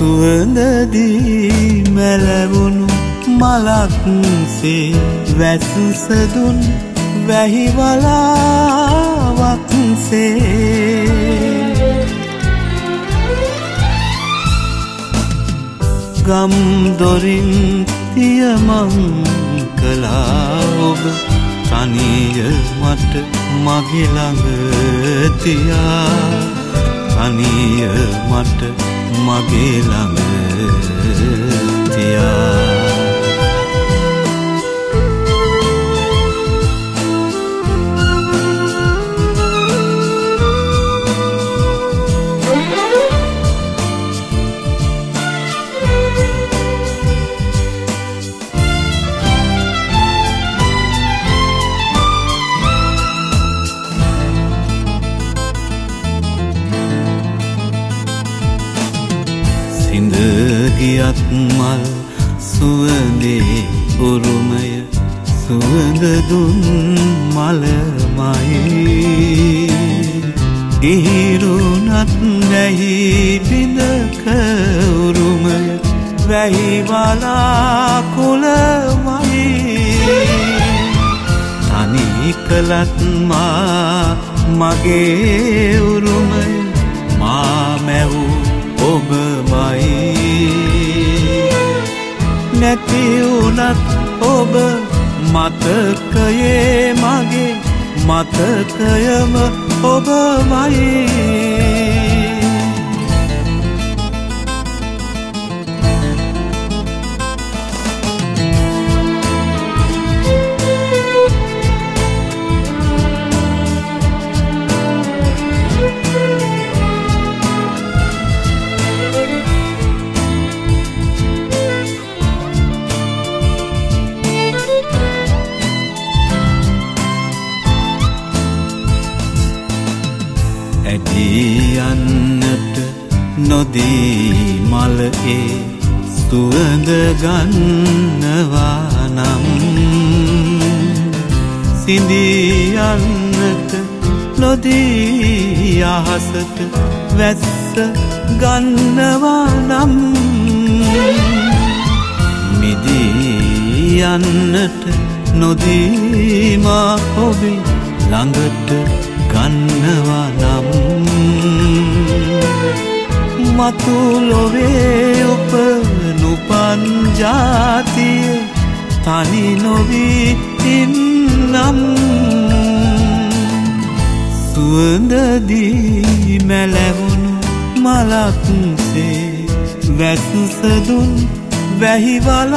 සුවඳදී මැලවුණු මලක්සේ වැසසදුන් වැහිවලාවක්සේ ගම් දොරින් තියමං කලා ඔබ තනිය මට මගිළඟ තියා. තනිය මට මගිළඟ තියා. සිඳගියත් මල් සුවඳේ උරුමය සුවඳදුන් මලමයි. ඉහිරුනත් වැහි බිඳක උරුමය වැහිවලා කුලමයි. තනි කළත් මා මගේ උරුමය මා මැවූ ඔබමයි. නැතිවුනත් ඔබ මතකයේ මගේ මතකයම ඔබමයි. ඇඩියන්නට නොදී මලඒ සුවඳ ගන්නවා නම්. සිින්දියන්නට නොදී අහසට වැස්ස ගන්නවා නම්. මිදියන්නට නොදීමා ඔබේ ළඟට ගන්නවා නම් මතුලොවේ ඔප නුපන්ජාතිය තනි නොවී ඉන්නම්. සුවඳදී මැලැවුණු මලක්සේ වැස්සදුන් වැහිවලාවක්සේ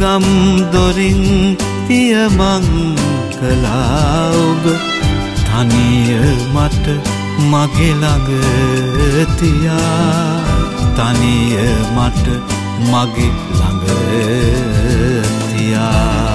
ගම් දොරින් පියමං කලා ඔබ. තනිය මට මගෙළඟ තියා. තනිය මට මගේ ළඟ තියා.